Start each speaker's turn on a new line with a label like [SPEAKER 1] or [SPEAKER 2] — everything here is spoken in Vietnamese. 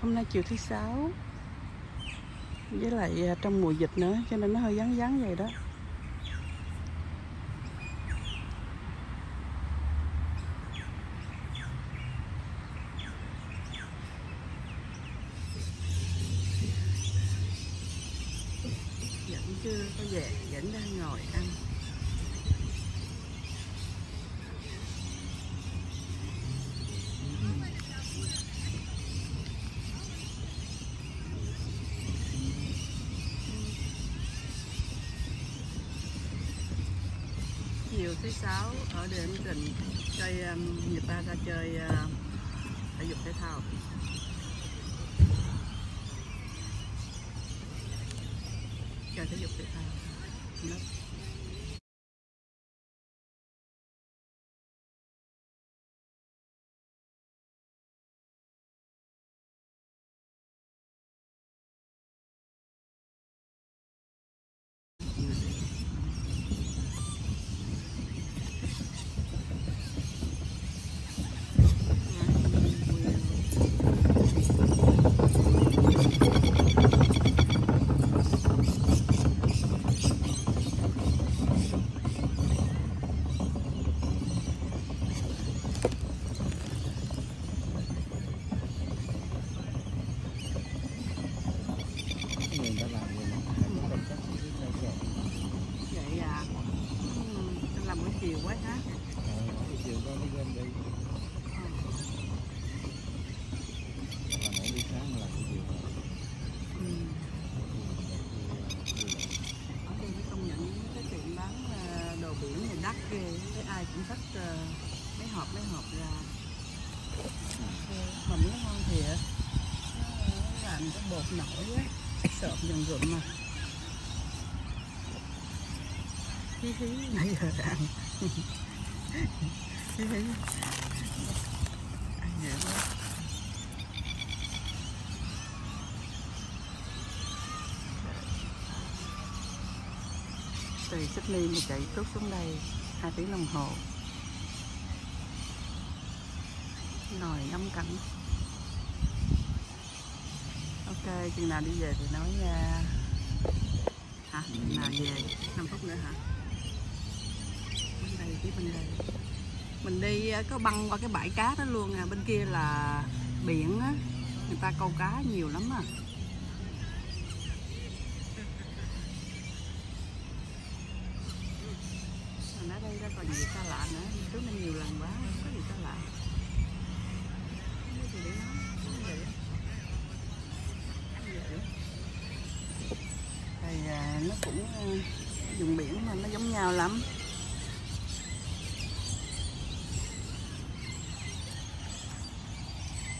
[SPEAKER 1] hôm nay chiều thứ sáu. Với lại à, trong mùa dịch nữa, cho nên nó hơi vắng vắng vậy đó. Vẫn chưa có về, vẫn đang ngồi ăn. Chiều thứ sáu ở đền Trình chơi um, người ta ra chơi uh, thể dục thể thao. Chơi thể dục thể thao. Lớp chiều quá ha
[SPEAKER 2] Ờ, buổi chiều đó nó lên đi
[SPEAKER 1] Ờ.
[SPEAKER 2] làm mỗi buổi sáng là buổi chiều
[SPEAKER 1] Ừ. ở đây cái công nhận cái tiệm bán ờ, đồ biển này đắt ghê cái ai cũng thích ờ, mấy hộp mấy hộp ra mà miếng ngon thiệt ờ, Nó làm cái bột nổi á sợp dần rụm mà nãy giờ ăn ăn dễ quá từ Sydney mà chạy tuốt xuống đây, hai tiếng đồng hồ. Nồi ngắm cảnh. Ok, chừng nào đi về thì nói nha. Hả? Chừng nào về? 5 phút nữa hả? Bên mình đi mình đi có băng qua cái bãi cát đó luôn à bên kia là biển á, người ta câu cá nhiều lắm à. Mình ở đây ra còn gì ta lạ nữa Trước nên nhiều lần quá, Không có gì ta lạ. Không để nói Thì à, nó cũng vùng Dùng biển mà nó giống nhau lắm.